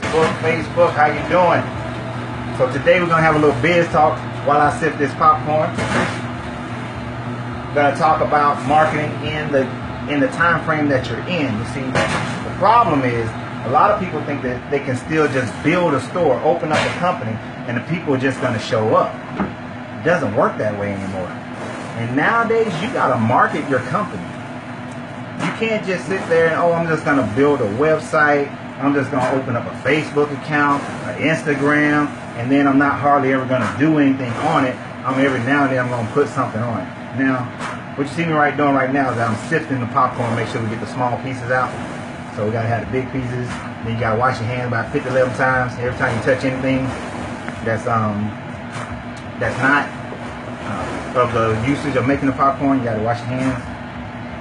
Facebook, Facebook, how you doing? So today we're gonna have a little biz talk while I sip this popcorn. gonna talk about marketing in the in the time frame that you're in. You see, the problem is a lot of people think that they can still just build a store, open up a company, and the people are just gonna show up. It doesn't work that way anymore. And nowadays you gotta market your company. You can't just sit there and oh I'm just gonna build a website I'm just going to open up a Facebook account, an Instagram, and then I'm not hardly ever going to do anything on it. I'm every now and then I'm going to put something on it. Now, what you see me right doing right now is I'm sifting the popcorn, make sure we get the small pieces out. So we got to have the big pieces. Then you got to wash your hands about 50, 11 times every time you touch anything that's um that's not uh, of the usage of making the popcorn. You got to wash your hands.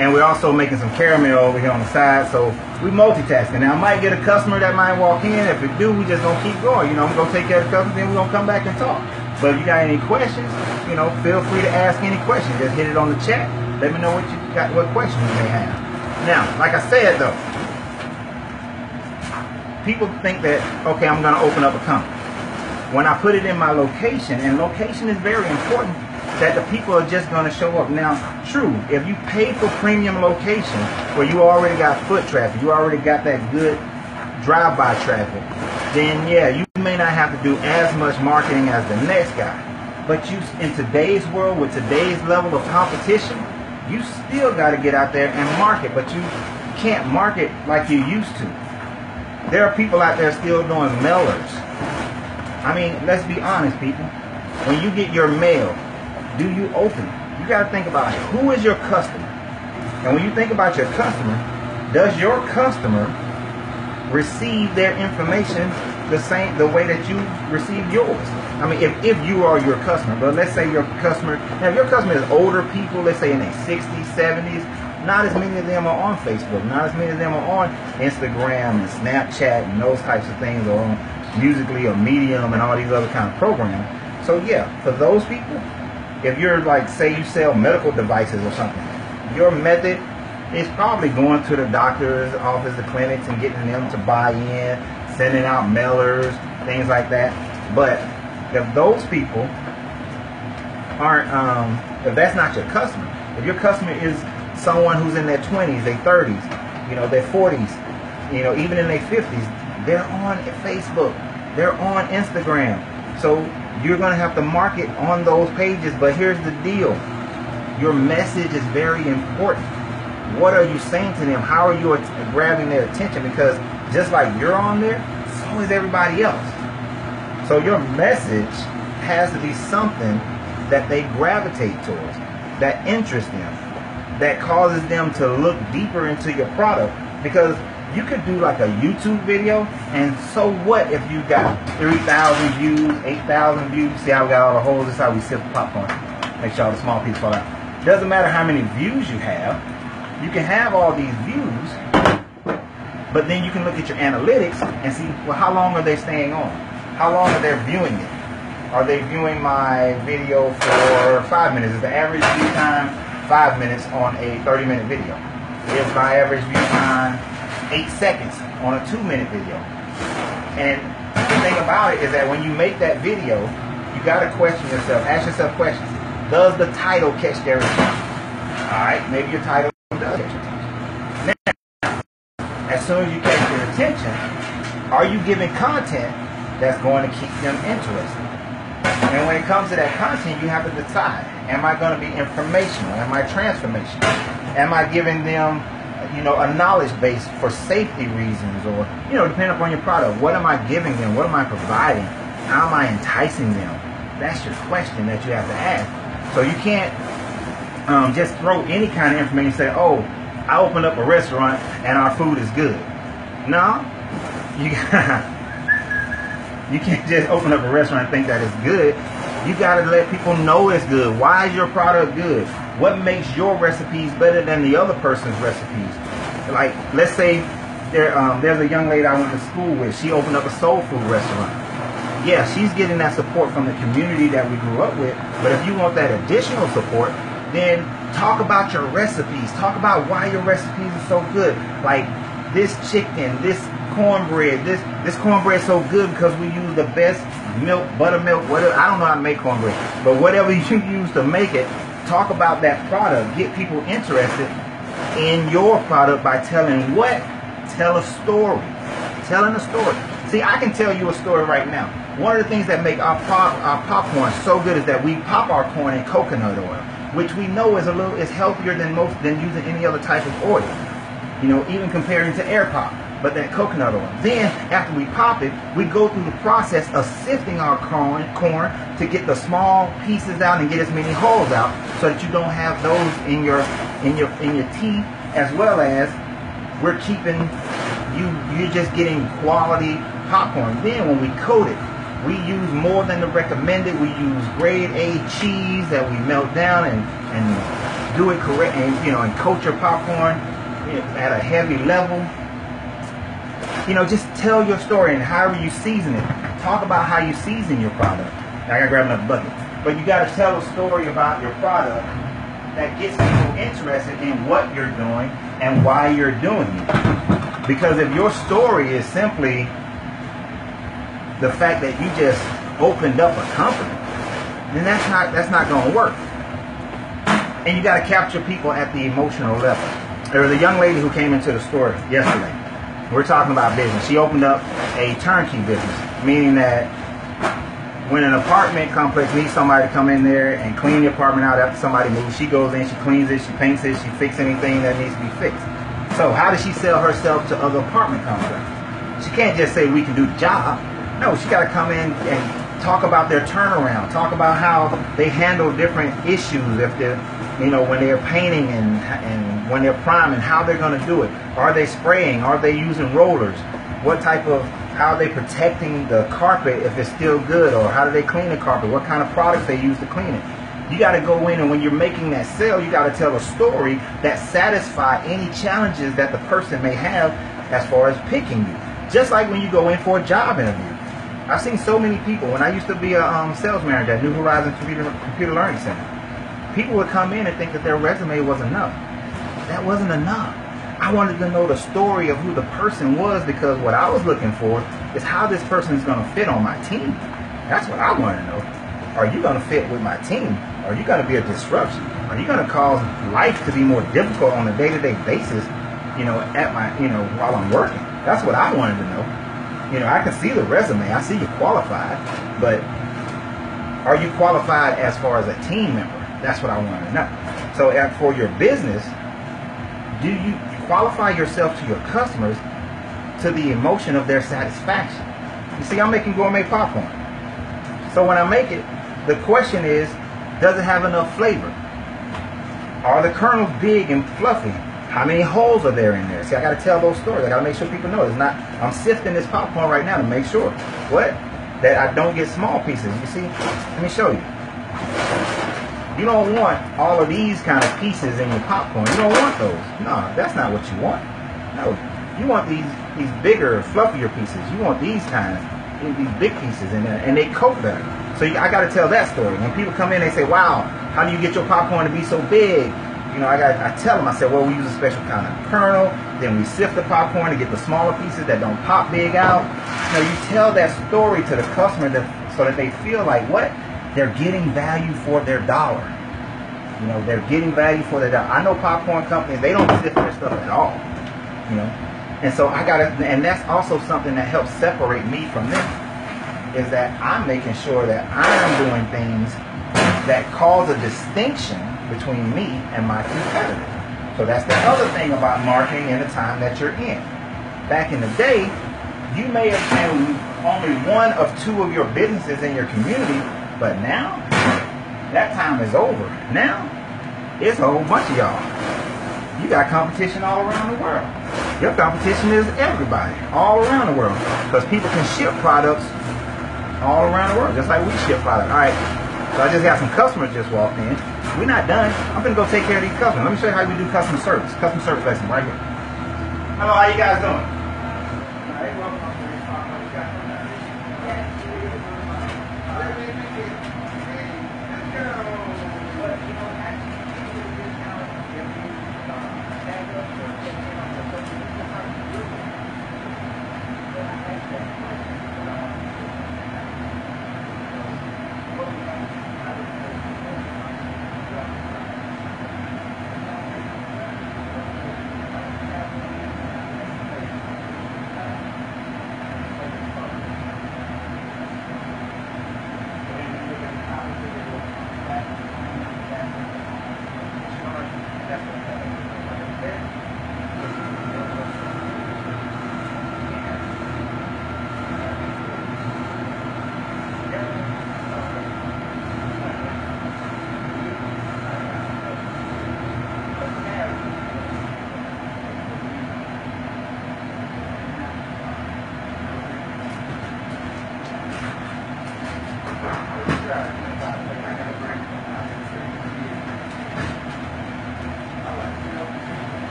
And we're also making some caramel over here on the side. So we multitasking. Now I might get a customer that might walk in. If we do, we just gonna keep going. You know, I'm gonna take care of the customer, then we're gonna come back and talk. But if you got any questions, you know, feel free to ask any questions. Just hit it on the chat. Let me know what you got, what questions you may have. Now, like I said though, people think that okay, I'm gonna open up a company. When I put it in my location, and location is very important that the people are just going to show up. Now, true, if you pay for premium location where you already got foot traffic, you already got that good drive-by traffic, then yeah, you may not have to do as much marketing as the next guy. But you, in today's world, with today's level of competition, you still got to get out there and market, but you can't market like you used to. There are people out there still doing mailers. I mean, let's be honest, people. When you get your mail, do you open? You got to think about who is your customer. And when you think about your customer, does your customer receive their information the same the way that you receive yours? I mean, if, if you are your customer, but let's say your customer, now if your customer is older people, let's say in their 60s, 70s, not as many of them are on Facebook, not as many of them are on Instagram and Snapchat and those types of things, or on Musical.ly or Medium and all these other kind of programs. So yeah, for those people, if you're like, say you sell medical devices or something, your method is probably going to the doctor's office, the clinics, and getting them to buy in, sending out mailers, things like that. But if those people aren't, um, if that's not your customer, if your customer is someone who's in their 20s, their 30s, you know, their 40s, you know, even in their 50s, they're on Facebook, they're on Instagram. So you're going to have to market on those pages, but here's the deal. Your message is very important. What are you saying to them? How are you grabbing their attention? Because just like you're on there, so is everybody else. So your message has to be something that they gravitate towards, that interests them, that causes them to look deeper into your product. Because you could do like a YouTube video, and so what if you got 3,000 views, 8,000 views? See how we got all the holes? This is how we sip popcorn. Make sure all the small pieces fall out. Doesn't matter how many views you have. You can have all these views, but then you can look at your analytics and see, well, how long are they staying on? How long are they viewing it? Are they viewing my video for five minutes? Is the average view time five minutes on a 30 minute video? Is my average view time eight seconds on a two minute video. And the thing about it is that when you make that video, you got to question yourself, ask yourself questions. Does the title catch their attention? All right, maybe your title does catch your attention. Now, as soon as you catch their attention, are you giving content that's going to keep them interested? And when it comes to that content, you have to decide, am I going to be informational? Am I transformational? Am I giving them you know, a knowledge base for safety reasons or, you know, depending upon your product. What am I giving them? What am I providing? How am I enticing them? That's your question that you have to ask. So you can't um, just throw any kind of information and say, oh, I opened up a restaurant and our food is good. No, you you can't just open up a restaurant and think that it's good. You got to let people know it's good. Why is your product good? What makes your recipes better than the other person's recipes? Like, let's say there, um, there's a young lady I went to school with. She opened up a soul food restaurant. Yeah, she's getting that support from the community that we grew up with. But if you want that additional support, then talk about your recipes. Talk about why your recipes are so good. Like this chicken, this cornbread. This this cornbread is so good because we use the best milk, buttermilk, whatever. I don't know how to make cornbread, but whatever you use to make it, talk about that product. Get people interested in your product by telling what? Tell a story. Telling a story. See, I can tell you a story right now. One of the things that make our pop our popcorn so good is that we pop our corn in coconut oil, which we know is a little is healthier than most than using any other type of oil. You know, even comparing to air pop but that coconut oil. Then, after we pop it, we go through the process of sifting our corn, corn to get the small pieces out and get as many holes out, so that you don't have those in your in your in your teeth, as well as we're keeping you you're just getting quality popcorn. Then, when we coat it, we use more than the recommended. We use grade A cheese that we melt down and and do it correct, and you know, and coat your popcorn at a heavy level you know, just tell your story and however you season it. Talk about how you season your product. I gotta grab another bucket. But you gotta tell a story about your product that gets people interested in what you're doing and why you're doing it. Because if your story is simply the fact that you just opened up a company, then that's not that's not gonna work. And you gotta capture people at the emotional level. There was a young lady who came into the store yesterday we're talking about business. She opened up a turnkey business, meaning that when an apartment complex needs somebody to come in there and clean the apartment out after somebody moves, she goes in, she cleans it, she paints it, she fixes anything that needs to be fixed. So how does she sell herself to other apartment complexes? She can't just say we can do the job. No, she got to come in and talk about their turnaround, talk about how they handle different issues if they're, you know, when they're painting and and when they're priming, how they're going to do it. Are they spraying? Are they using rollers? What type of, how are they protecting the carpet if it's still good? Or how do they clean the carpet? What kind of products they use to clean it? You got to go in and when you're making that sale, you got to tell a story that satisfy any challenges that the person may have as far as picking you. Just like when you go in for a job interview. I've seen so many people. When I used to be a um, sales manager at New Horizons Computer, Computer Learning Center, people would come in and think that their resume was enough that wasn't enough. I wanted to know the story of who the person was because what I was looking for is how this person is going to fit on my team. That's what I want to know. Are you going to fit with my team? Are you going to be a disruption? Are you going to cause life to be more difficult on a day-to-day basis? You know, at my, you know, while I'm working. That's what I wanted to know. You know, I can see the resume. I see you're qualified, but are you qualified as far as a team member? That's what I wanted to know. So, for your business, do you qualify yourself to your customers to the emotion of their satisfaction? You see, I'm making gourmet popcorn. So when I make it, the question is, does it have enough flavor? Are the kernels big and fluffy? How many holes are there in there? See, I got to tell those stories. I got to make sure people know. It's not. I'm sifting this popcorn right now to make sure what that I don't get small pieces. You see? Let me show you. You don't want all of these kind of pieces in your popcorn. You don't want those. No, that's not what you want. No, you want these these bigger, fluffier pieces. You want these kind of these big pieces in there, and they coat better. So you, I got to tell that story. When people come in, they say, "Wow, how do you get your popcorn to be so big?" You know, I got I tell them, I said, "Well, we use a special kind of kernel. Then we sift the popcorn to get the smaller pieces that don't pop big out." You know, you tell that story to the customer that, so that they feel like what they're getting value for their dollar. You know, they're getting value for their dollar. I know popcorn companies, they don't sift their stuff at all. You know. And so I gotta and that's also something that helps separate me from them. Is that I'm making sure that I'm doing things that cause a distinction between me and my competitor. So that's the other thing about marketing in the time that you're in. Back in the day, you may have been only one of two of your businesses in your community but now, that time is over. Now, it's a whole bunch of y'all. You got competition all around the world. Your competition is everybody, all around the world. Because people can ship products all around the world, just like we ship products. All right, so I just got some customers just walked in. We're not done. I'm to go take care of these customers. Let me show you how we do customer service. Customer service lesson right here. Hello, how you guys doing?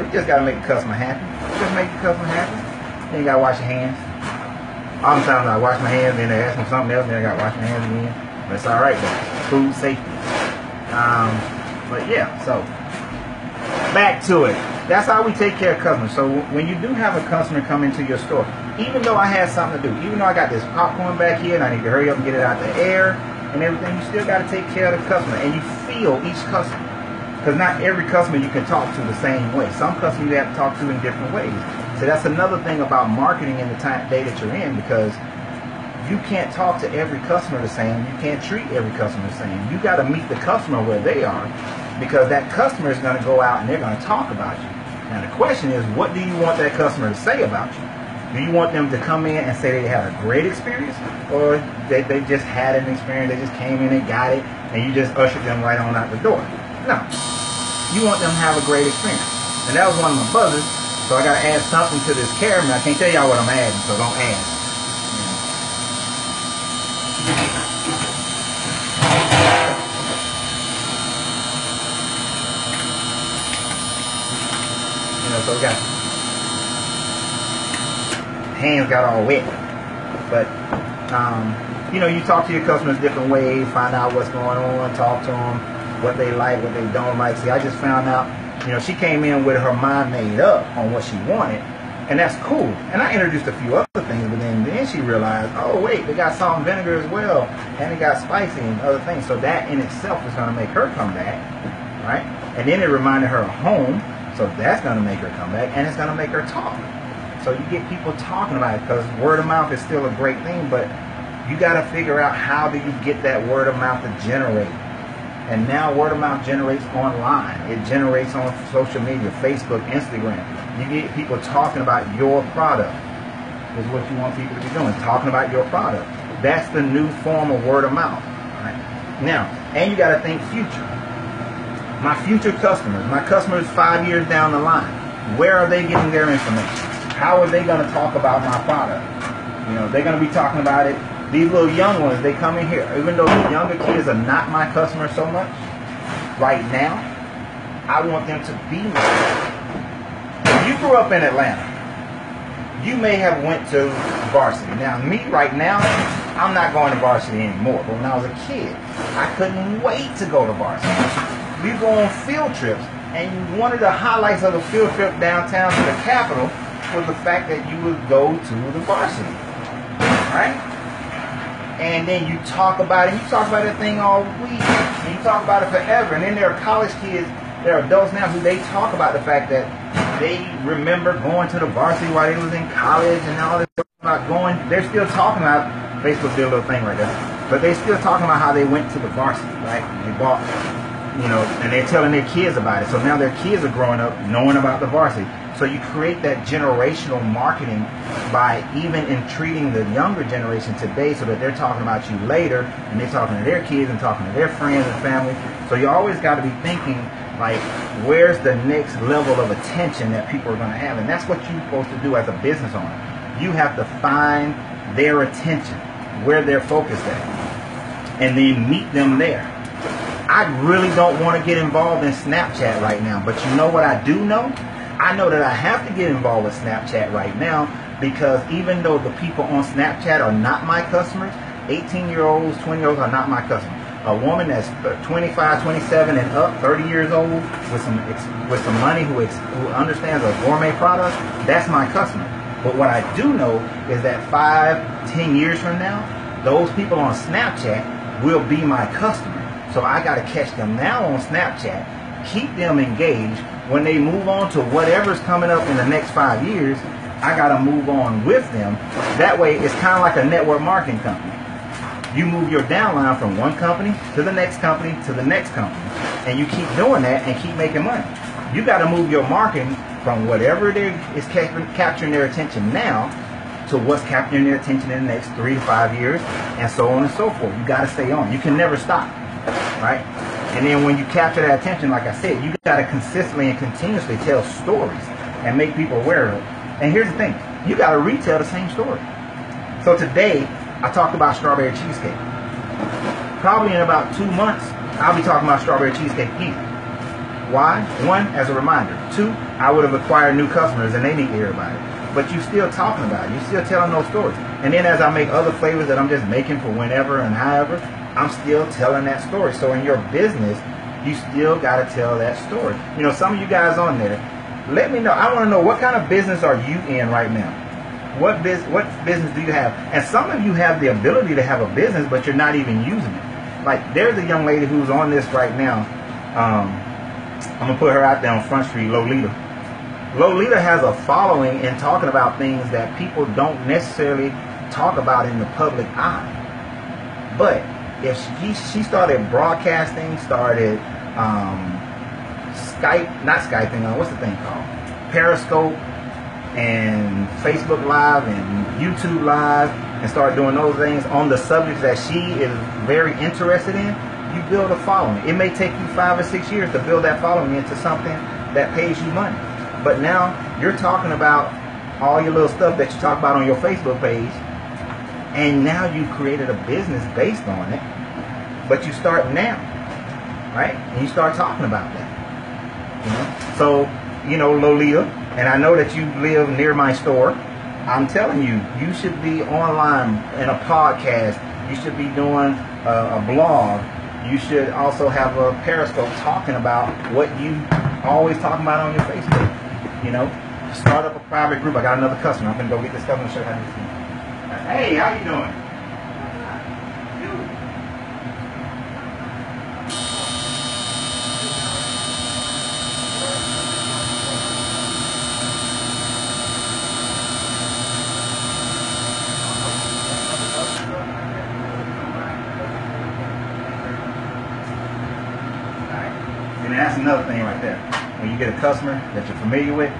You you just gotta make the customer happy. Just make the customer happy. Then you gotta wash your hands. Oftentimes I wash my hands, then they ask me something else, then I gotta wash my hands again. But it's alright though. Food safety. Um, but yeah, so back to it. That's how we take care of customers. So when you do have a customer come into your store, even though I had something to do, even though I got this popcorn back here and I need to hurry up and get it out the air, and everything, you still got to take care of the customer. And you feel each customer. Because not every customer you can talk to the same way. Some customers you have to talk to in different ways. So that's another thing about marketing in the time day that you're in because you can't talk to every customer the same. You can't treat every customer the same. You got to meet the customer where they are because that customer is going to go out and they're going to talk about you. Now the question is, what do you want that customer to say about you? Do you want them to come in and say they had a great experience, or they, they just had an experience, they just came in, they got it, and you just ushered them right on out the door? No. You want them to have a great experience. And that was one of my buzzers, so I got to add something to this camera. I can't tell y'all what I'm adding, so don't ask. You know, so we got hands got all wet. But um, you know, you talk to your customers different ways, find out what's going on, talk to them, what they like, what they don't like. See, I just found out, you know, she came in with her mind made up on what she wanted, and that's cool. And I introduced a few other things, but then then she realized, oh wait, they got salt and vinegar as well, and they got spicy and other things. So that in itself is going to make her come back, right? And then it reminded her of home, so that's going to make her come back, and it's going to make her talk. So you get people talking about it because word of mouth is still a great thing, but you got to figure out how do you get that word of mouth to generate. And now word of mouth generates online. It generates on social media, Facebook, Instagram. You get people talking about your product. Is what you want people to be doing, talking about your product. That's the new form of word of mouth. Right? Now, and you got to think future. My future customers, my customers five years down the line, where are they getting their information? how are they going to talk about my product? You know, they're going to be talking about it. These little young ones, they come in here, even though the younger kids are not my customers so much right now, I want them to be my If you grew up in Atlanta, you may have went to varsity. Now, me right now, I'm not going to varsity anymore. But when I was a kid, I couldn't wait to go to varsity. We go on field trips, and one of the highlights of the field trip downtown to the Capitol was the fact that you would go to the varsity, right? And then you talk about it. You talk about that thing all week. And you talk about it forever. And then there are college kids, there are adults now who they talk about the fact that they remember going to the varsity while they was in college and all this about going. They're still talking about Facebook did a little thing right there, but they still talking about how they went to the varsity, right? They bought, you know, and they're telling their kids about it. So now their kids are growing up knowing about the varsity. So you create that generational marketing by even entreating the younger generation today so that they're talking about you later and they're talking to their kids and talking to their friends and family. So you always got to be thinking like where's the next level of attention that people are going to have? And that's what you're supposed to do as a business owner. You have to find their attention where they're focused at and then meet them there. I really don't want to get involved in snapchat right now but you know what i do know i know that i have to get involved with snapchat right now because even though the people on snapchat are not my customers 18 year olds 20 year olds are not my customers a woman that's 25, 27 and up, 30 years old with some with some money who who understands a gourmet product, that's my customer. But what I do know is that five, ten years from now, those people on Snapchat will be my customer. So I got to catch them now on Snapchat, keep them engaged. When they move on to whatever's coming up in the next five years, I got to move on with them. That way, it's kind of like a network marketing company you move your downline from one company to the next company to the next company. And you keep doing that and keep making money. You got to move your marketing from whatever it is capturing their attention now to what's capturing their attention in the next three to five years and so on and so forth. You got to stay on. You can never stop, right? And then when you capture that attention, like I said, you got to consistently and continuously tell stories and make people aware of it. And here's the thing, you got to retell the same story. So today, I talked about strawberry cheesecake. Probably in about two months, I'll be talking about strawberry cheesecake again. Why? One, as a reminder. Two, I would have acquired new customers and they need to hear about it. But you're still talking about it. You're still telling those stories. And then as I make other flavors that I'm just making for whenever and however, I'm still telling that story. So in your business, you still got to tell that story. You know, some of you guys on there, let me know. I want to know what kind of business are you in right now? What business? What business do you have? And some of you have the ability to have a business, but you're not even using it. Like there's a young lady who's on this right now. Um, I'm gonna put her out there on Front Street, Lolita. Lolita has a following in talking about things that people don't necessarily talk about in the public eye. But if she, she started broadcasting, started um, Skype, not Skyping, uh, what's the thing called? Periscope, and Facebook Live and YouTube Live and start doing those things on the subjects that she is very interested in, you build a following. It may take you five or six years to build that following into something that pays you money. But now you're talking about all your little stuff that you talk about on your Facebook page, and now you've created a business based on it. But you start now, right? And you start talking about that. You know? So, you know, Lolita, and I know that you live near my store, I'm telling you, you should be online in a podcast. You should be doing a, a blog. You should also have a Periscope talking about what you always talking about on your Facebook. You know, start up a private group. I got another customer. I'm gonna go get this customer and show how to do it. Hey, how you doing? Another thing right there. When you get a customer that you're familiar with,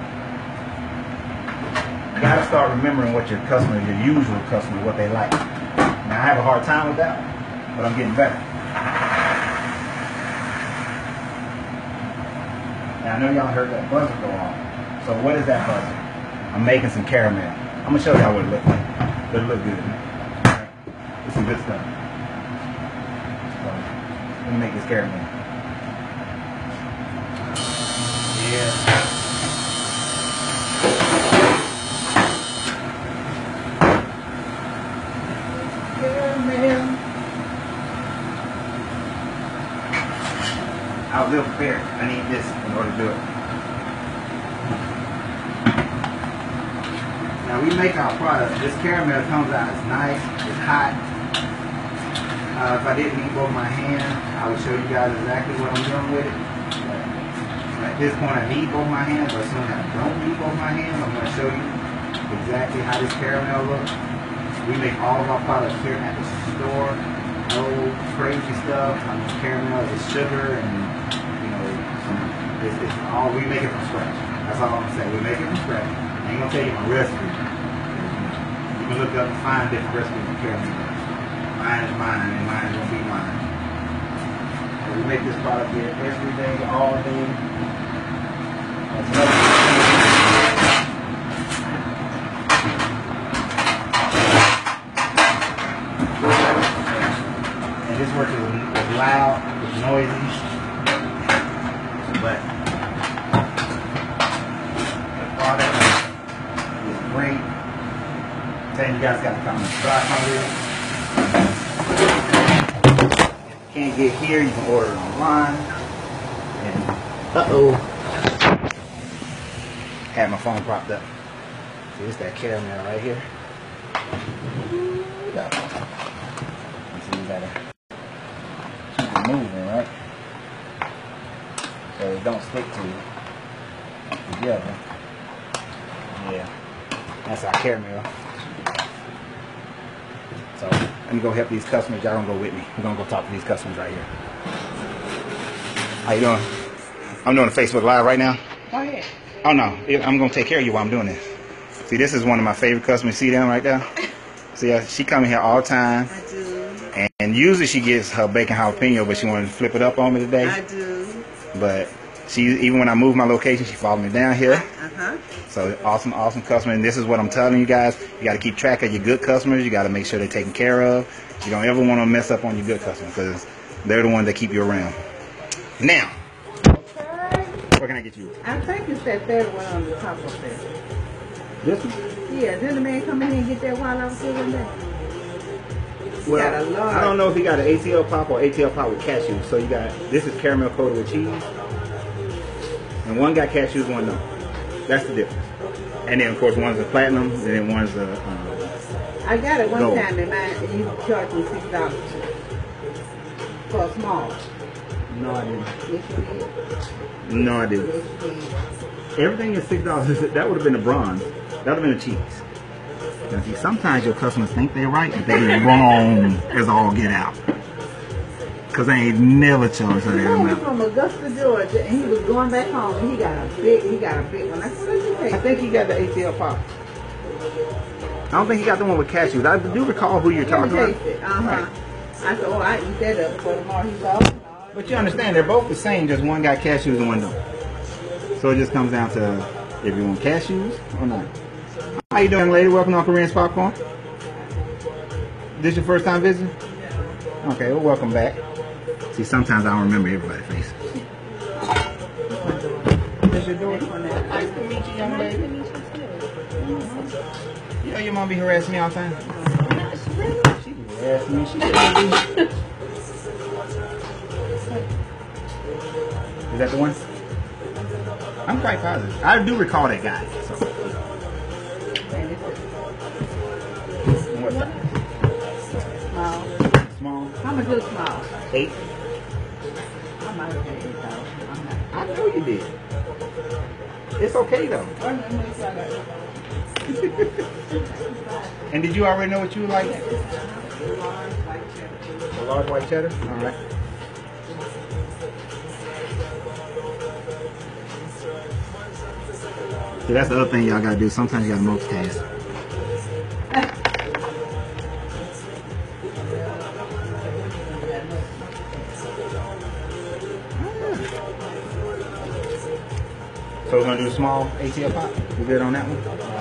you gotta start remembering what your customer, your usual customer, what they like. Now I have a hard time with that, but I'm getting better. Now I know y'all heard that buzzer go off. So what is that buzzer? I'm making some caramel. I'm gonna show y'all what it looks like. But it look good. It's some good stuff. So, let me make this caramel. I was ill prepared. I need this in order to do it. Now we make our product. This caramel comes out. It's nice. It's hot. Uh, if I didn't need both my hands, I would show you guys exactly what I'm doing with it. This point, I need both my hands. But soon as I don't need both my hands, I'm going to show you exactly how this caramel looks. We make all of our products here at the store. No crazy stuff. I mean, caramel is sugar and you know, it's, it's all we make it from scratch. That's all I'm saying. We make it from scratch. I ain't gonna tell you my recipe. You can look up and find different recipes for caramel. Mine is mine, and mine is gonna be mine. We make this product here every day, all day. And this work is, loud, it's noisy, but the product is great. Saying you guys got to come and try some of this. If you can't get here, you can order online. And uh oh, had my phone propped up. See, it's that caramel right here. Ooh, yeah. See, you gotta keep it moving, right? So it don't stick to it together. Yeah, that's our caramel. So let me go help these customers. Y'all gonna go with me. We're gonna go talk to these customers right here. How you doing? I'm doing a Facebook Live right now. Go ahead. Oh no, I'm gonna take care of you while I'm doing this. See, this is one of my favorite customers. See them right there? See, uh, she come here all the time, I do. and, and usually she gets her bacon jalapeno, but she wanted to flip it up on me today. I do. But she, even when I move my location, she followed me down here. Uh huh. So awesome, awesome customer. And this is what I'm telling you guys: you got to keep track of your good customers. You got to make sure they're taken care of. You don't ever want to mess up on your good customers because they're the ones that keep you around. Now, what can I get you? I think it's that third one on the top of there. This one. Yeah, didn't the man come in here and get that while I was sitting there? Well, I don't know if he got an ATL pop or ATL pop with cashews. So you got this is caramel coated with cheese, and one got cashews, one no. That's the difference. And then of course one's a platinum, and then one's a. Um, I got it one Gold. time and mine, and you charged me six dollars for a small. No, I didn't. Yes, you did. No, I didn't. Yes, you did. Everything is six dollars. That would have been a bronze. That would have been a cheese. Now, see, sometimes your customers think they're right, but they're wrong as all get out. Cause I ain't never charged her He that amount. from Augusta, Georgia, and he was going back home, and he got a big, he got a big one. I said, what you I think he got the ATL pop. I don't think he got the one with cashews. I do recall who you're talking about. taste it. Uh huh. Right. I said, oh, I eat that up for tomorrow. He oh, no. But you understand, they're both the same, just one got cashews and one don't. So it just comes down to if you want cashews or not. How you doing, lady? Welcome to Uncle Renz's Popcorn. This your first time visiting? Okay, well, welcome back. See, sometimes I don't remember everybody's face. This your door? Nice to meet you, young lady. You know your mom be harassing me all the time? She harassing me. She Is that the one? I'm quite positive. I do recall that guy. So. And it's What size? small. Small. How much is small? Eight. I might have paid eight. I'm not. I know you did. It's okay though. Well, let me try that. And did you already know what you like? Large, like cheddar. A large white cheddar. All right. That's the other thing y'all gotta do. Sometimes you gotta multitask. So we're gonna do a small ATL pop. We good on that one?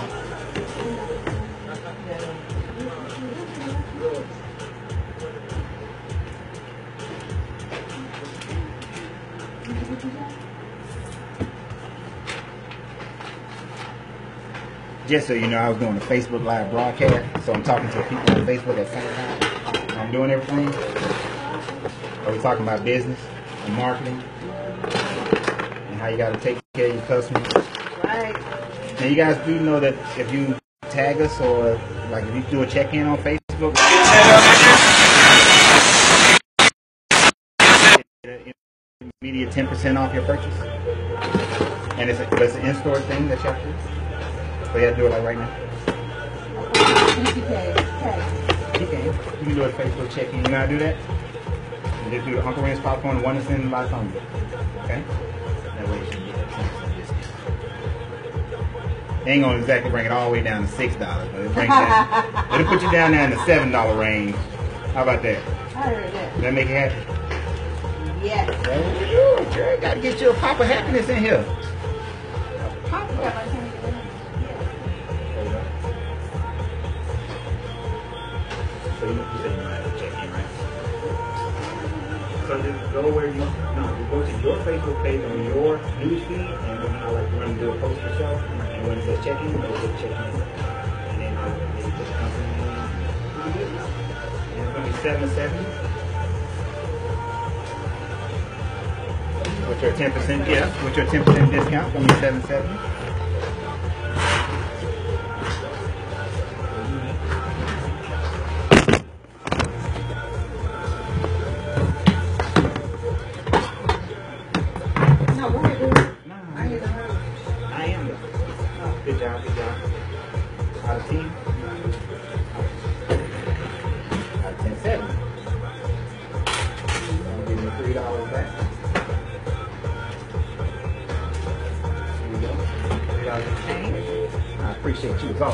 Just so you know, I was doing a Facebook live broadcast, so I'm talking to people on Facebook at the same time. I'm doing everything. Are we talking about business and marketing and how you got to take care of your customers? Right. Now, you guys do know that if you tag us or like if you do a check-in on Facebook, immediate 10% off your purchase. And it's, a, it's an in-store thing that you have to do. So you to do it like right now. PCK. You can. You do a Facebook check-in. You know how to do that? You just do the Uncle Renz's popcorn, one that's in by phone. Okay? That way you can get a 10% discount. Ain't gonna exactly bring it all the way down to six dollars, but it brings that, it'll put you down there in the seven dollar range. How about that? I heard that. Does that make you happy? Yes. Well, Girl, gotta get you a pop of happiness in here. go where you, no, you go to your Facebook page on your newsfeed, and when I like, run want to do a post yourself, and when it says check in, go to check in. And then I'll put the company And it's going to be 7 7. With your 10%, yeah, with your 10% discount, going to 7 7.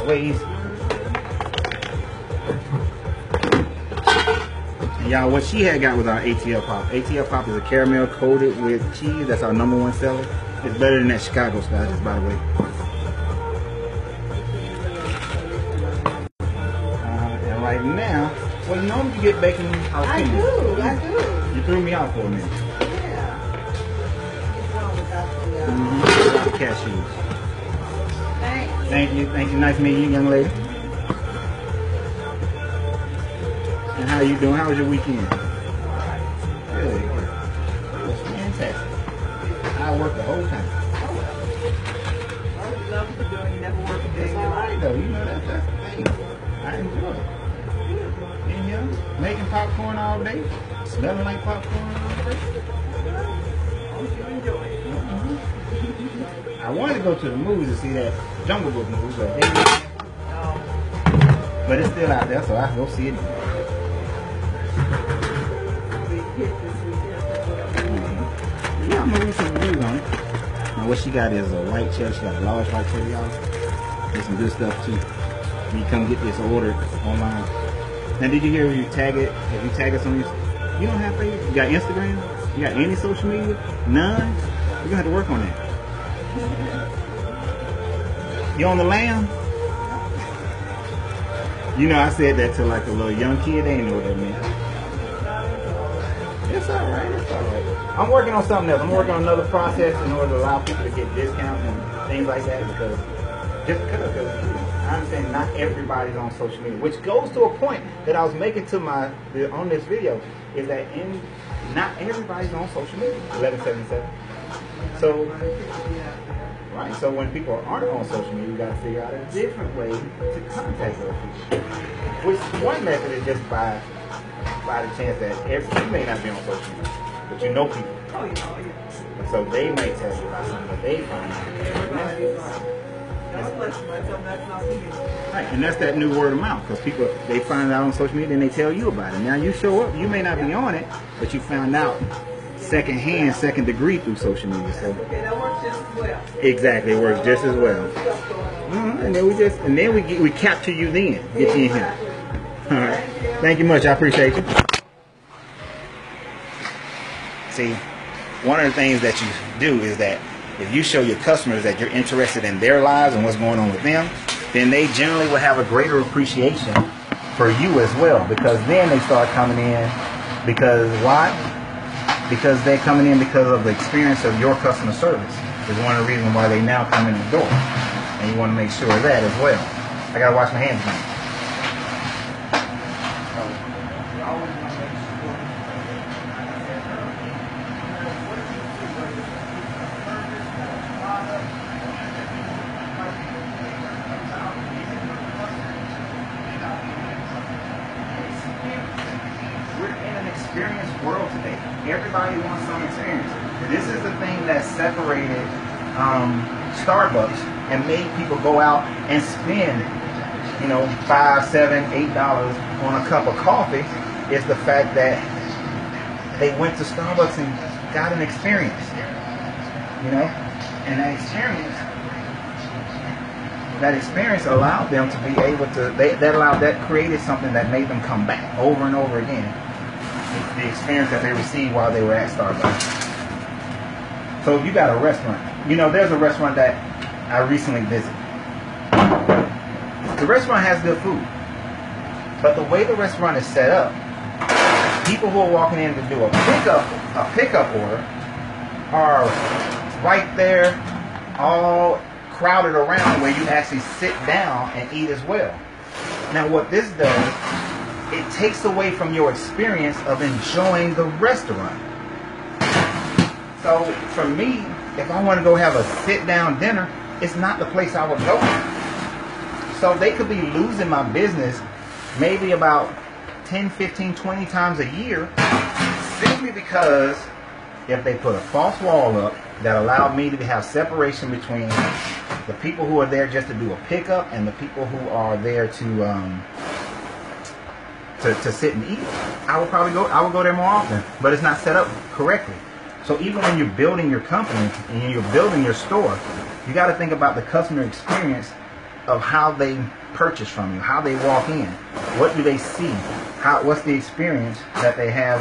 Appreciate And y'all, what she had got was our ATL pop. ATL pop is a caramel coated with cheese. That's our number one seller. It's better than that Chicago style, just by the way. Uh, and right now, well, you normally you get bacon I do. I do. You threw me off for a minute. Yeah. It's wrong without the, Mm-hmm. The cashews. Thank you, thank you. Nice meeting you, young lady. And how are you doing? How was your weekend? It was fantastic. I worked the whole time. I love to do it. You never work a day It's all life. though. You know that that's the thing. I enjoy it. In here, making popcorn all day, smelling like popcorn I wanted to go to the movies to see that Jungle Book movie, but they, but it's still out there, so I go see it. we hit this weekend. Mhm. Yeah, I'm gonna read some reviews on it. Now what she got is a white cheddar. She got a large white cheddar, y'all. There's some good stuff too. You come get this order online. Now, did you hear you tag it? If you tag us on your, you don't have Facebook. You got Instagram? You got any social media? None. You're gonna have to work on that. You on the lam? You know, I said that to like a little young kid. They ain't know what that meant. It's all right. It's all right. I'm working on something else. I'm working on another process in order to allow people to get discounts and things like that because just because know, I understand not everybody's on social media, which goes to a point that I was making to my on this video is that in not everybody's on social media. Eleven seventy seven. So right. So when people aren't on social media, you got to figure out a different way to contact those people. Which one method is just by by the chance that every, you may not be on social media, but you know people. Oh, yeah, oh, yeah. So they may tell you about something that they find. Everybody, God bless you. That's that's not me. Right, and that's that new word of mouth because people they find out on social media and they tell you about it. Now you show up, you may not be on it, but you found out second hand, second degree through social media. So Okay, that works just as well. exactly, it works just as well. Stuff going on. Mhm, And then we just and then we get, we capture you then, get you in here. All right, thank you much. I appreciate you. See, one of the things that you do is that if you show your customers that you're interested in their lives and what's going on with them, then they generally will have a greater appreciation for you as well because then they start coming in because why? Because they're coming in because of the experience of your customer service is one of the reasons why they now come in the door. And you want to make sure of that as well. I gotta wash my hands to experience world Everybody wants some experience. This is the thing that separated um, Starbucks and made people go out and spend, you know, five, seven, eight dollars on a cup of coffee. Is the fact that they went to Starbucks and got an experience. You know, and that experience that experience allowed them to be able to they, that allowed that created something that made them come back over and over again the, experience that they received while they were at starbucks. So if you got a restaurant. You know there's a restaurant that i recently visited. The restaurant has good food but the way the restaurant is set up people who are walking in to do a pickup a pickup order are right there all crowded around where you actually sit down and eat as well. Now, what this does, it takes away from your experience of enjoying the restaurant. So, for me, if I want to go have a sit down dinner, it's not the place I would go. So, they could be losing my business maybe about 10, 15, 20 times a year simply because if they put a false wall up that allowed me to have separation between the people who are there just to do a pickup and the people who are there to um, to, to sit and eat, I would probably go. I would go there more often, but it's not set up correctly. So even when you're building your company and you're building your store, you got to think about the customer experience of how they purchase from you, how they walk in, what do they see, how what's the experience that they have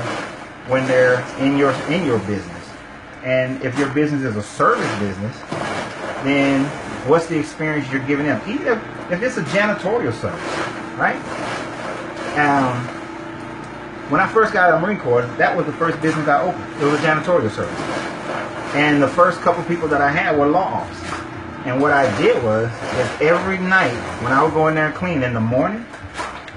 when they're in your in your business. And if your business is a service business, then what's the experience you're giving them? Even if, if it's a janitorial service, right? Um, when I first got out of Marine Corps, that was the first business I opened. It was a janitorial service. And the first couple people that I had were law officers. And what I did was, is every night when I would go in there and clean in the morning,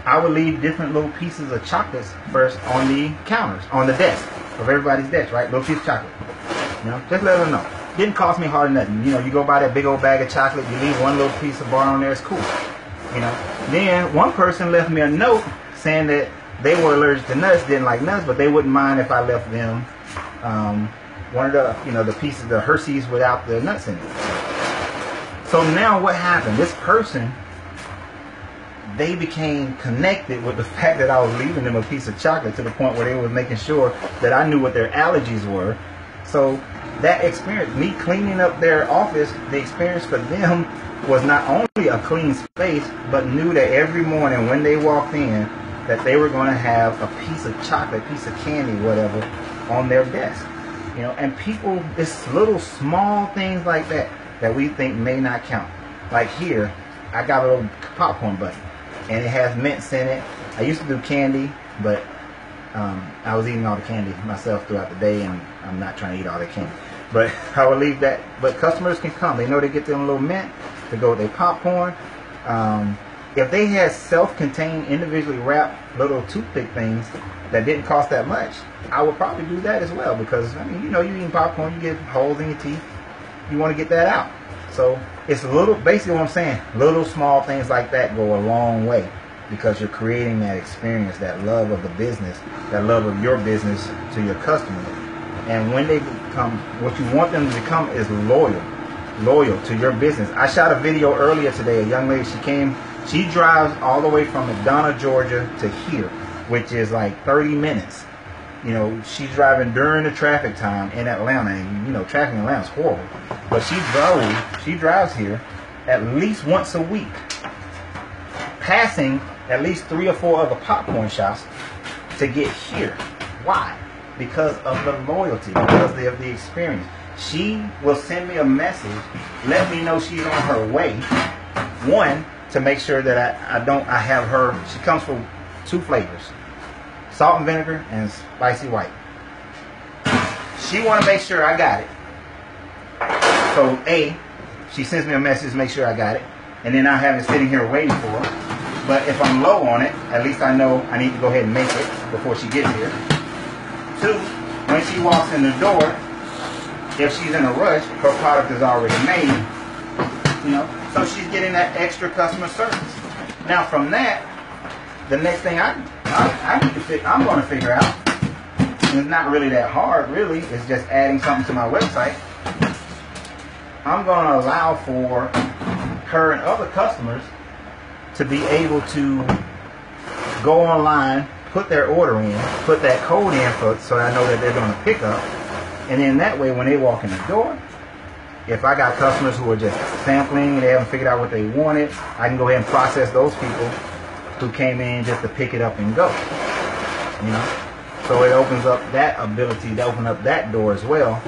I would leave different little pieces of chocolates first on the counters, on the desk of everybody's desk, right? Little piece of chocolate. You know, just let them know. Didn't cost me hardly nothing. You know, you go buy that big old bag of chocolate, you leave one little piece of bar on there, it's cool. You know. Then one person left me a note saying that they were allergic to nuts, didn't like nuts, but they wouldn't mind if I left them um, one of the, you know, the pieces, the Hershey's without the nuts in it. So now what happened? This person, they became connected with the fact that I was leaving them a piece of chocolate to the point where they were making sure that I knew what their allergies were. So that experience, me cleaning up their office, the experience for them was not only a clean space, but knew that every morning when they walked in, that they were going to have a piece of chocolate, piece of candy, whatever, on their desk. You know, and people, it's little small things like that that we think may not count. Like here, I got a little popcorn button, and it has mints in it. I used to do candy, but um, I was eating all the candy myself throughout the day, and I'm not trying to eat all the candy. But I would leave that. But customers can come. They know they get them little mint to go with their popcorn. Um, if they had self-contained, individually wrapped little toothpick things that didn't cost that much, I would probably do that as well. Because I mean, you know, you eating popcorn, you get holes in your teeth. You want to get that out. So it's a little, basically what I'm saying, little small things like that go a long way because you're creating that experience, that love of the business, that love of your business to your customers. And when they become, what you want them to become is loyal, loyal to your business. I shot a video earlier today. A young lady, she came, she drives all the way from McDonough, Georgia to here, which is like 30 minutes. You know, she's driving during the traffic time in Atlanta, and you know, traffic in Atlanta is horrible. But she drove, she drives here at least once a week, passing at least three or four other popcorn shops to get here. Why? Because of the loyalty, because of the experience. She will send me a message, let me know she's on her way. One, to make sure that I, I don't, I have her, she comes from two flavors, salt and vinegar and spicy white. She want to make sure I got it. So A, she sends me a message make sure I got it, and then I have it sitting here waiting for her. But if I'm low on it, at least I know I need to go ahead and make it before she gets here. Two, when she walks in the door, if she's in a rush, her product is already made. You know, so she's getting that extra customer service. Now from that, the next thing I I, I need to fi- I'm going to figure out. and It's not really that hard, really. It's just adding something to my website. I'm going to allow for and other customers to be able to go online, put their order in, put that code in for so I know that they're going to pick up, and then that way when they walk in the door, if I got customers who are just sampling and they haven't figured out what they wanted, I can go ahead and process those people who came in just to pick it up and go. You know, so it opens up that ability to open up that door as well.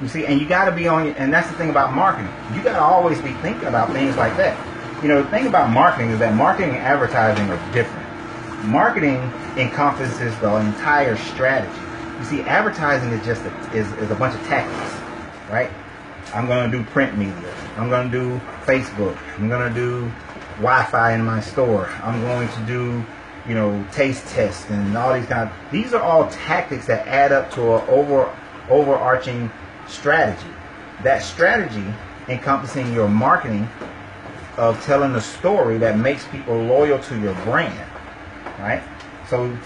You see, and you got to be on, and that's the thing about marketing. You got to always be thinking about things like that. You know, the thing about marketing is that marketing and advertising are different. Marketing encompasses the entire strategy. You see, advertising is just a, is, is a bunch of tactics, right? I'm going to do print media. I'm going to do Facebook. I'm going to do Wi-Fi in my store. I'm going to do, you know, taste tests and all these kind. Of, these are all tactics that add up to an over overarching strategy. That strategy encompassing your marketing of telling a story that makes people loyal to your brand, right? So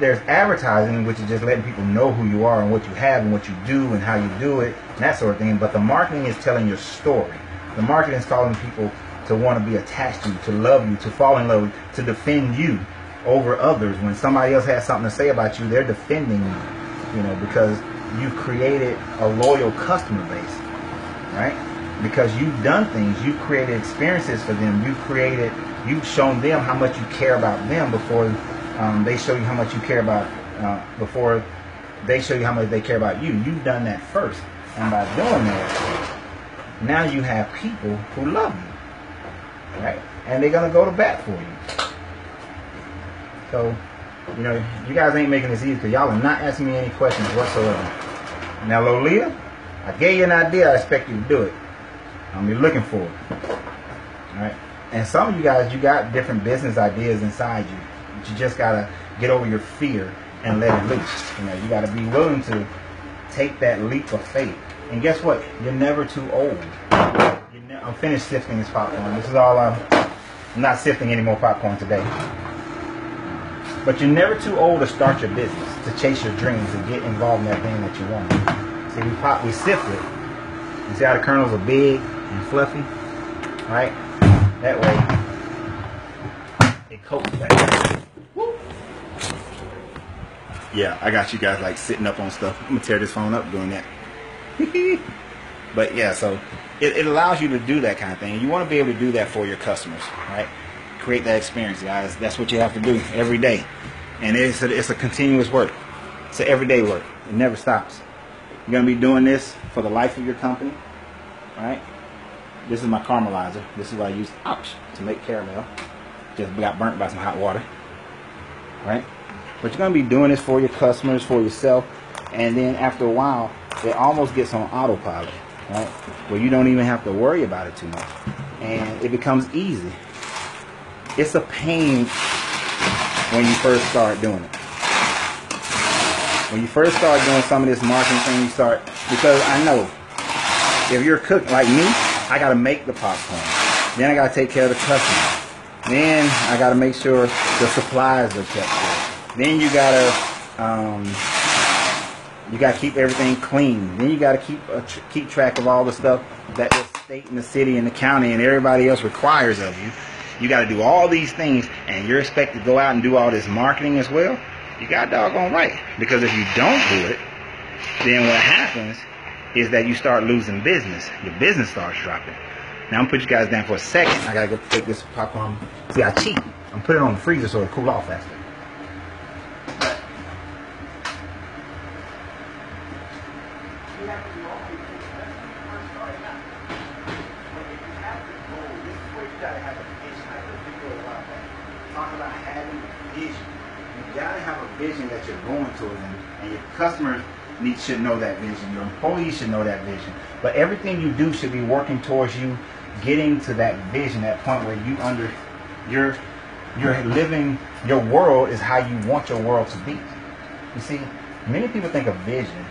there's advertising, which is just letting people know who you are and what you have and what you do and how you do it and that sort of thing. But the marketing is telling your story. The marketing is calling people to want to be attached to you, to love you, to fall in love to defend you over others. When somebody else has something to say about you, they're defending you, you know, because you've created a loyal customer base, right? Because you've done things, you've created experiences for them, you've created, you've shown them how much you care about them before um, they show you how much you care about, uh, before they show you how much they care about you. You've done that first. And by doing that, now you have people who love you, right? And they're gonna go to bat for you. So, you know, you guys ain't making this easy because y'all are not asking me any questions whatsoever. Now, Lolita, I gave you an idea. I expect you to do it. I'm looking for it. All right. And some of you guys, you got different business ideas inside you. But you just gotta get over your fear and let it loose. You know, you gotta be willing to take that leap of faith. And guess what? You're never too old. Ne- I'm finished sifting this popcorn. This is all I'm. I'm not sifting any more popcorn today. But you're never too old to start your business, to chase your dreams, and get involved in that thing that you want. See, we pop, we sift it. You see how the kernels are big and fluffy, right? That way, it coats that. Yeah, I got you guys like sitting up on stuff. I'm gonna tear this phone up doing that. but yeah, so it, it allows you to do that kind of thing. You want to be able to do that for your customers, right? Create that experience, guys. That's what you have to do every day, and it's a, it's a continuous work. It's an everyday work. It never stops. You're gonna be doing this for the life of your company, right? This is my caramelizer. This is what I use, ouch, to make caramel. Just got burnt by some hot water, right? But you're gonna be doing this for your customers, for yourself, and then after a while, it almost gets on autopilot, right? Where you don't even have to worry about it too much, and it becomes easy. It's a pain when you first start doing it. When you first start doing some of this marketing thing, you start because I know if you're a cook like me, I gotta make the popcorn. Then I gotta take care of the customer. Then I gotta make sure the supplies are kept. Then you gotta um, you gotta keep everything clean. Then you gotta keep uh, tr- keep track of all the stuff that the state and the city and the county and everybody else requires of you. You gotta do all these things, and you're expected to go out and do all this marketing as well. You got doggone right. Because if you don't do it, then what happens is that you start losing business. Your business starts dropping. Now I'm gonna put you guys down for a second. I gotta go take this popcorn. See, I cheat. I'm putting it on the freezer so it'll cool off faster. Customers need, should know that vision. Your employees should know that vision. But everything you do should be working towards you getting to that vision, that point where you under you're you're living your world is how you want your world to be. You see, many people think of vision,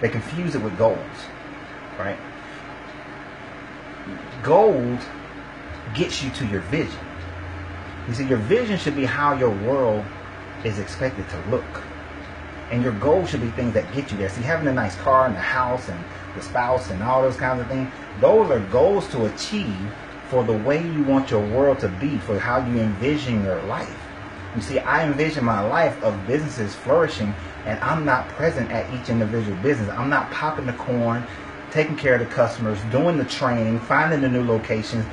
they confuse it with goals, right? Goals gets you to your vision. You see, your vision should be how your world is expected to look. And your goal should be things that get you there. See, having a nice car and a house and the spouse and all those kinds of things, those are goals to achieve for the way you want your world to be, for how you envision your life. You see, I envision my life of businesses flourishing, and I'm not present at each individual business. I'm not popping the corn, taking care of the customers, doing the training, finding the new locations,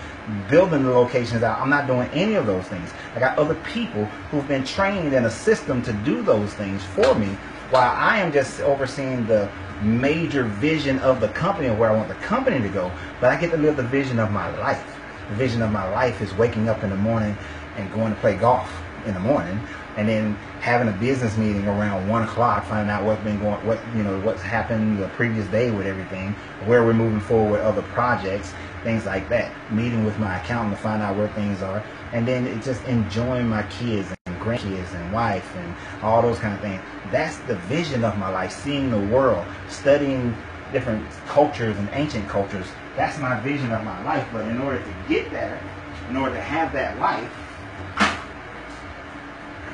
building the locations out. I'm not doing any of those things. I got other people who've been trained in a system to do those things for me, while I am just overseeing the major vision of the company and where I want the company to go. But I get to live the vision of my life. Vision of my life is waking up in the morning and going to play golf in the morning and then having a business meeting around one o'clock, finding out what's been going, what you know, what's happened the previous day with everything, where we're moving forward with other projects, things like that. Meeting with my accountant to find out where things are, and then just enjoying my kids and grandkids and wife and all those kind of things. That's the vision of my life: seeing the world, studying different cultures and ancient cultures. That's my vision of my life. But in order to get there, in order to have that life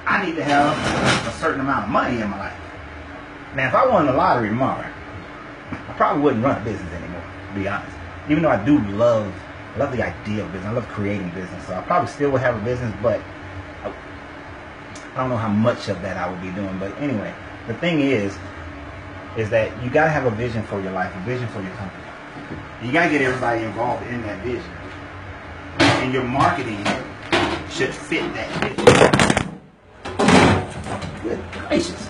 I need to have a certain amount of money in my life. Now, if I won the lottery tomorrow, I probably wouldn't run a business anymore, to be honest. Even though I do love, love the idea of business, I love creating business, so I probably still would have a business, but I, I don't know how much of that I would be doing. But anyway, the thing is, is that you got to have a vision for your life, a vision for your company. You got to get everybody involved in that vision, and your marketing should fit that vision. Good gracious.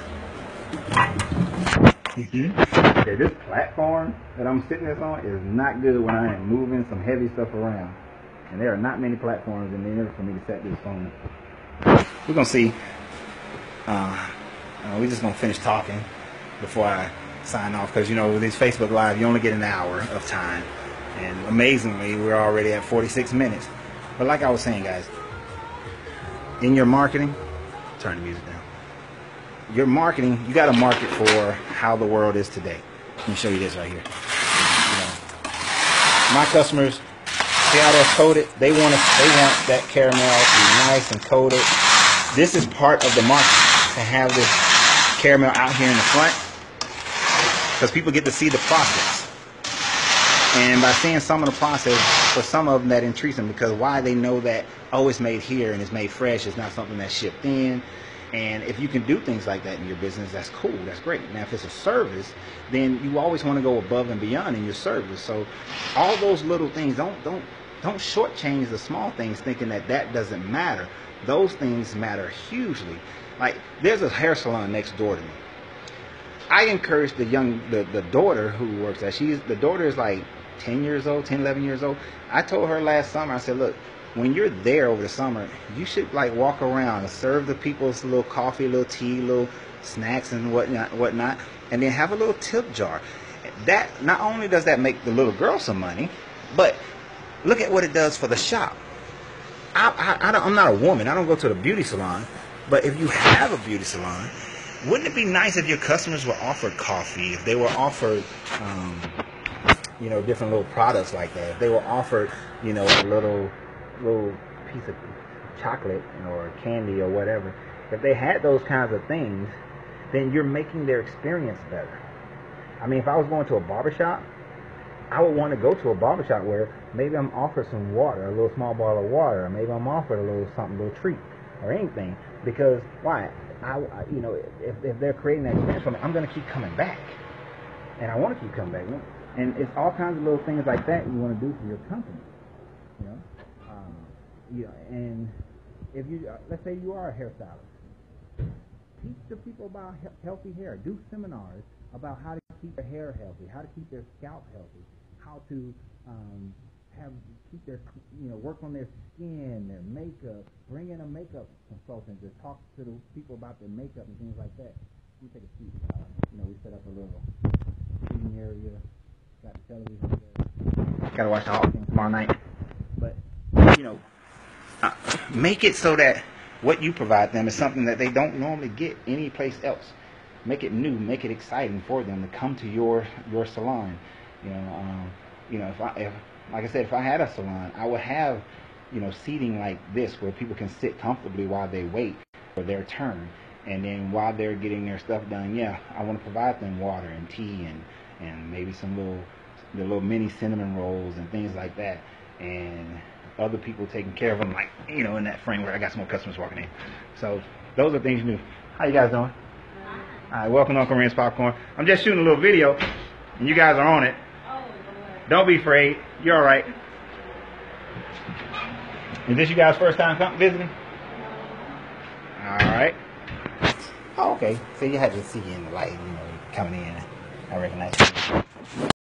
Mm-hmm. Okay, this platform that I'm sitting this on is not good when I am moving some heavy stuff around. And there are not many platforms in there for me to set this phone. We're gonna see. Uh, uh, we're just gonna finish talking before I sign off because you know with this Facebook Live you only get an hour of time, and amazingly we're already at 46 minutes. But like I was saying, guys, in your marketing, turn the music down your marketing, you got to market for how the world is today. Let me show you this right here. You know, my customers, see how they're coated? They want to, they want that caramel to be nice and coated. This is part of the market to have this caramel out here in the front because people get to see the process. And by seeing some of the process, for some of them that intrigues them because why they know that oh it's made here and it's made fresh, it's not something that's shipped in and if you can do things like that in your business, that's cool. That's great. Now, if it's a service, then you always want to go above and beyond in your service. So, all those little things don't don't don't shortchange the small things, thinking that that doesn't matter. Those things matter hugely. Like there's a hair salon next door to me. I encourage the young the, the daughter who works there. She's the daughter is like 10 years old, 10, 11 years old. I told her last summer, I said, look, when you're there over the summer, you should like walk around and serve the people's little coffee, little tea, little snacks and whatnot, whatnot, and then have a little tip jar. That not only does that make the little girl some money, but look at what it does for the shop. I, I, I am not a woman. I don't go to the beauty salon. But if you have a beauty salon, wouldn't it be nice if your customers were offered coffee, if they were offered, um, you know, different little products like that, if they were offered, you know, a little little piece of chocolate or candy or whatever, if they had those kinds of things, then you're making their experience better. I mean, if I was going to a barbershop, I would want to go to a barbershop where maybe I'm offered some water, a little small bottle of water, or maybe I'm offered a little something, a little treat, or anything. Because why? I, you know, if, if they're creating that experience for me, I'm going to keep coming back, and I want to keep coming back. And it's all kinds of little things like that you want to do for your company. You know know, and if you, uh, let's say you are a hairstylist, teach the people about he- healthy hair. Do seminars about how to keep their hair healthy, how to keep their scalp healthy, how to um, have keep their, you know, work on their skin, their makeup. Bring in a makeup consultant to talk to the people about their makeup and things like that. Me take a seat. You know, we set up a little seating area. Got the television there. Gotta watch the Hawks game tomorrow night. But you know, uh, make it so that what you provide them is something that they don't normally get anyplace else. Make it new, make it exciting for them to come to your your salon. You know, um, you know, if I if like I said, if I had a salon, I would have you know seating like this where people can sit comfortably while they wait for their turn. And then while they're getting their stuff done, yeah, I want to provide them water and tea and and maybe some little the little mini cinnamon rolls and things like that. And other people taking care of them, like you know, in that framework. I got some more customers walking in, so those are things new. How you guys doing? All right, welcome to Uncle Renz's Popcorn. I'm just shooting a little video, and you guys are on it. Oh, Don't be afraid. You're all right. Is this you guys' first time come visiting? All right. Oh, okay. So you had to see you in the light, you know, coming in. I recognize you.